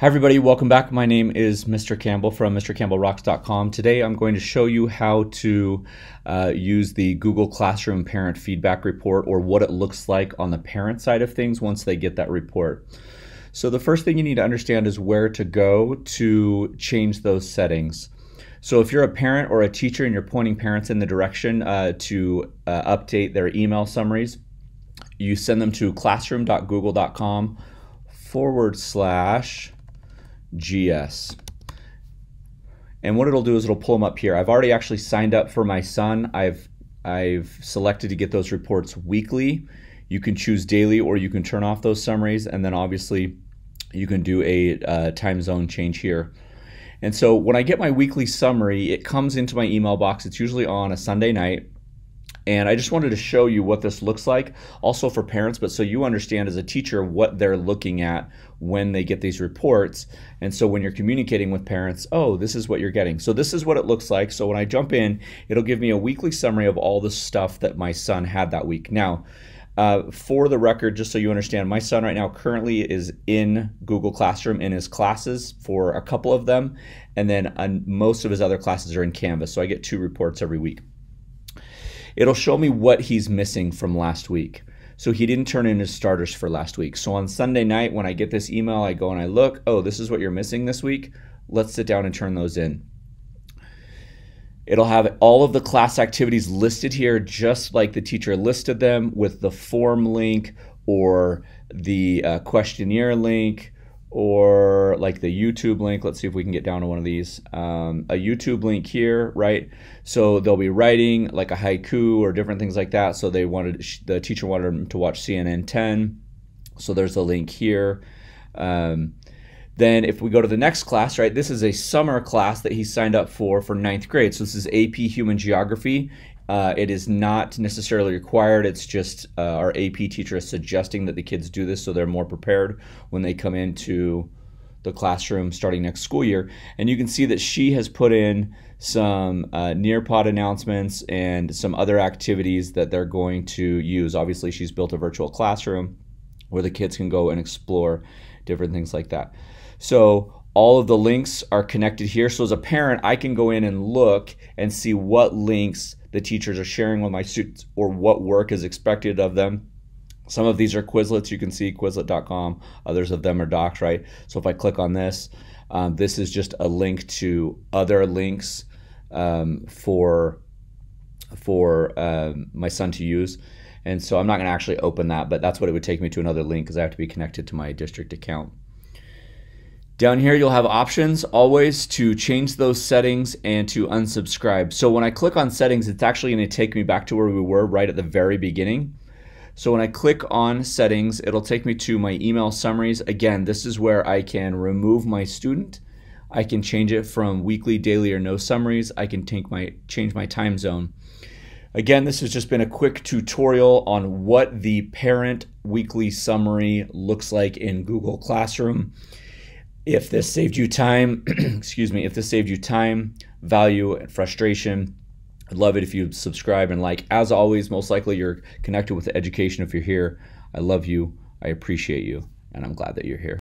Hi everybody, welcome back. My name is Mr. Campbell from MrCampbellRocks.com. Today I'm going to show you how to uh, use the Google Classroom Parent Feedback Report or what it looks like on the parent side of things once they get that report. So the first thing you need to understand is where to go to change those settings. So if you're a parent or a teacher and you're pointing parents in the direction uh, to uh, update their email summaries, you send them to classroom.google.com forward slash GS. And what it'll do is it'll pull them up here. I've already actually signed up for my son. I've I've selected to get those reports weekly. You can choose daily or you can turn off those summaries and then obviously you can do a uh, time zone change here. And so when I get my weekly summary, it comes into my email box. It's usually on a Sunday night. And I just wanted to show you what this looks like also for parents, but so you understand as a teacher what they're looking at when they get these reports. And so when you're communicating with parents, oh, this is what you're getting. So this is what it looks like. So when I jump in, it'll give me a weekly summary of all the stuff that my son had that week. Now, uh, for the record, just so you understand, my son right now currently is in Google Classroom in his classes for a couple of them, and then uh, most of his other classes are in Canvas. So I get two reports every week it'll show me what he's missing from last week. So he didn't turn in his starters for last week. So on Sunday night, when I get this email, I go and I look, oh, this is what you're missing this week. Let's sit down and turn those in. It'll have all of the class activities listed here, just like the teacher listed them with the form link or the uh, questionnaire link or like the YouTube link. Let's see if we can get down to one of these. Um, a YouTube link here, right? So they'll be writing like a haiku or different things like that. So they wanted the teacher wanted them to watch CNN 10. So there's a link here. Um, then if we go to the next class, right, this is a summer class that he signed up for for ninth grade. So this is AP Human Geography. Uh, it is not necessarily required. It's just uh, our AP teacher is suggesting that the kids do this so they're more prepared when they come into the classroom starting next school year. And you can see that she has put in some uh, Nearpod announcements and some other activities that they're going to use. Obviously, she's built a virtual classroom where the kids can go and explore different things like that. So all of the links are connected here. So as a parent, I can go in and look and see what links the teachers are sharing with my students or what work is expected of them. Some of these are Quizlets. You can see Quizlet.com. Others of them are docs, right? So if I click on this, um, this is just a link to other links um, for for um, my son to use. And so I'm not going to actually open that, but that's what it would take me to another link because I have to be connected to my district account. Down here, you'll have options always to change those settings and to unsubscribe. So when I click on settings, it's actually going to take me back to where we were right at the very beginning. So when I click on settings, it'll take me to my email summaries. Again, this is where I can remove my student. I can change it from weekly, daily, or no summaries. I can take my change my time zone. Again, this has just been a quick tutorial on what the parent weekly summary looks like in Google Classroom. If this saved you time, excuse me, if this saved you time, value, and frustration, I'd love it if you subscribe and like. As always, most likely you're connected with the education if you're here. I love you. I appreciate you, and I'm glad that you're here.